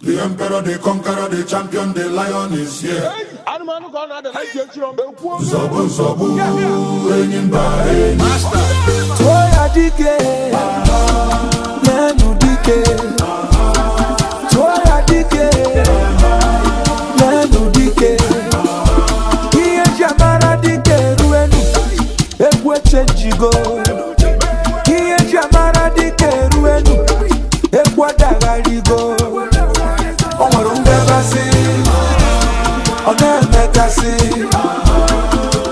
the emperor, the conqueror, the champion, the lion is here. Zobu zobu, enyimba enyimba. Toya dike, menu dike. Toya dike, menu dike. Iye jamara dike ruenu, ekwe chenjigo. Iye jamara dike ruenu, ekwa dagari go. ọ̀nà mẹ́ta sí i.